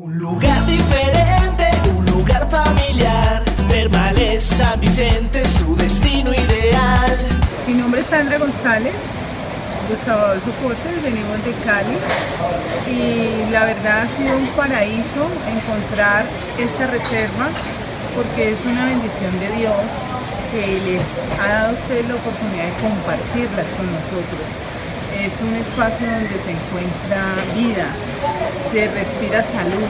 Un lugar diferente, un lugar familiar. Termales San Vicente, su destino ideal. Mi nombre es Sandra González, Gustavo Cortes, venimos de Cali y la verdad ha sido un paraíso encontrar esta reserva porque es una bendición de Dios que les ha dado a ustedes la oportunidad de compartirlas con nosotros. Es un espacio donde se encuentra vida, se respira salud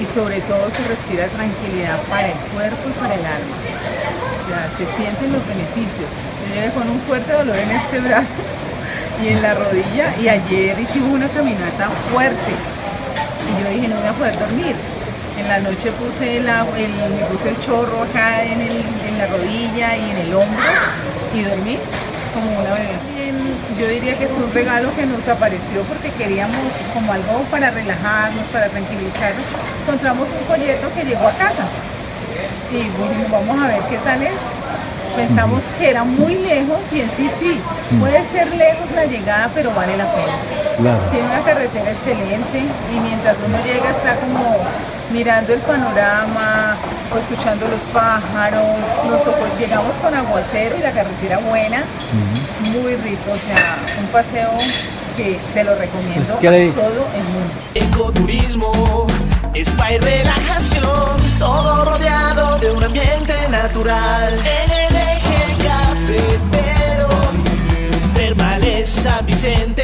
y sobre todo se respira tranquilidad para el cuerpo y para el alma. O sea, se sienten los beneficios. Yo llegué con un fuerte dolor en este brazo y en la rodilla y ayer hicimos una caminata fuerte y yo dije no voy a poder dormir. En la noche puse el, me puse el chorro acá en, en la rodilla y en el hombro y dormí como una bebé. Yo diría que fue un regalo que nos apareció porque queríamos como algo para relajarnos, para tranquilizarnos. Encontramos un folleto que llegó a casa y dijimos, vamos a ver qué tal es. Pensamos que era muy lejos y en sí sí, puede ser lejos la llegada, pero vale la pena. Tiene una carretera excelente y mientras uno llega está como mirando el panorama escuchando los pájaros, nos tocó, llegamos con aguacero y la carretera buena, muy rico, o sea, un paseo que se lo recomiendo a todo el mundo. Ecoturismo, spa y relajación, todo rodeado de un ambiente natural. En el eje cafetero, Termales San Vicente.